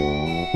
Música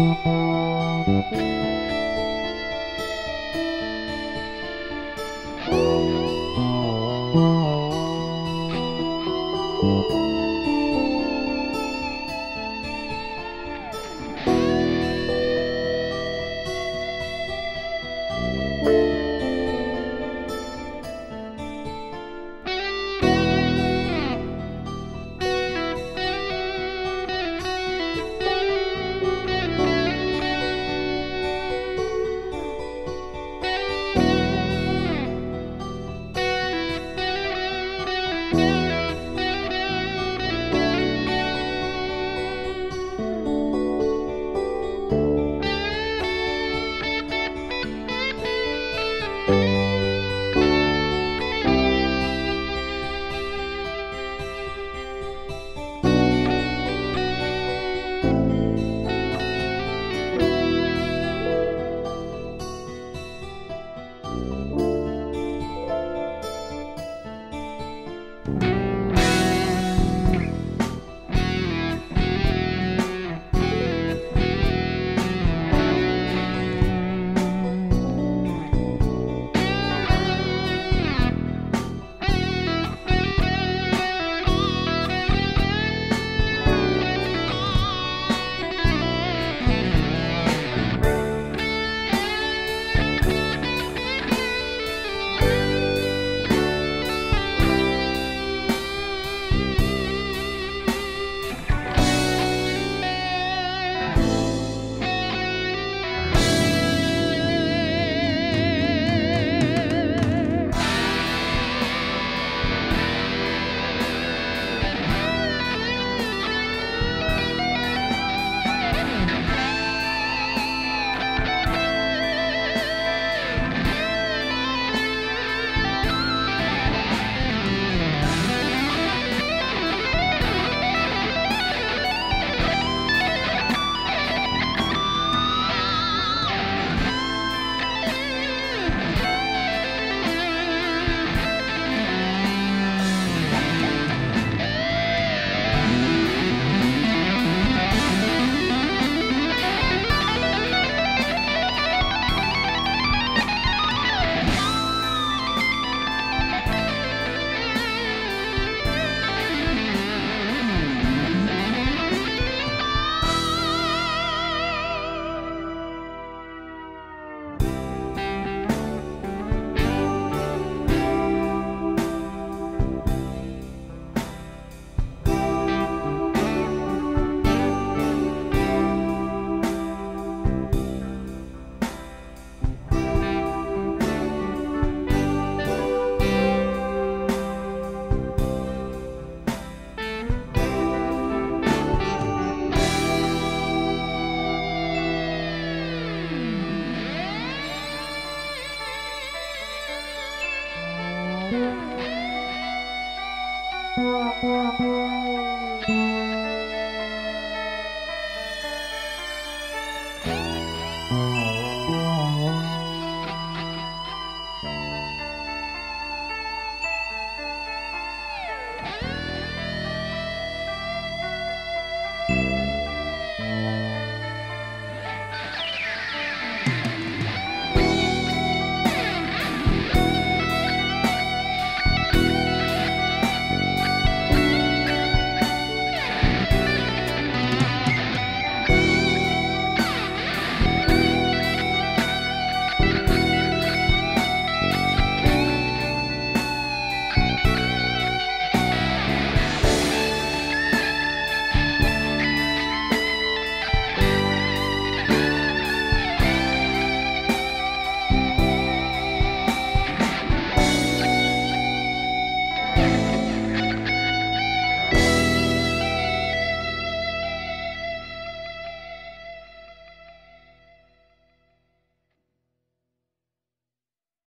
Música